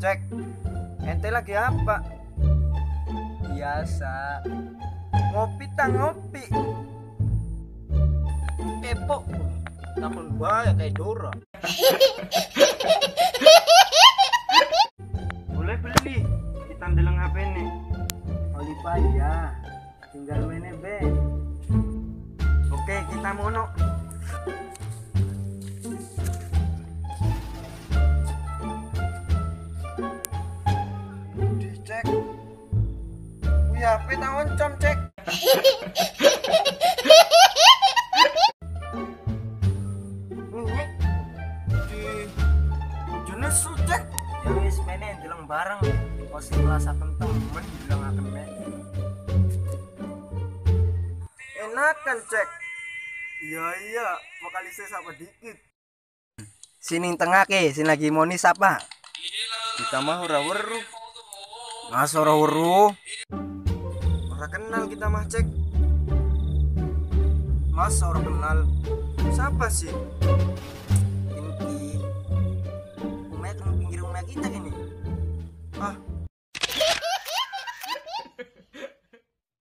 Cek, ente lagi apa? Biasa. Ngopi tak ngopi. Kepo. Takon bahaya kayak Dora. Boleh beli, kita ndeleng HP nih. Oli ya. Tinggal mene be. Oke, kita mono. Dicek. Wih, HP tak oncom, cek. Su, cek. Ya wis mene ndeleng bareng. Pos kelas temen bilang akan. Enakan, cek. Iya, iya, vokalisnya sama dikit. Sini tengah ke, sini lagi moni siapa? Kita mah ora weruh. Mas ora weruh. Ora kenal kita mah cek. Mas ora kenal. Siapa sih?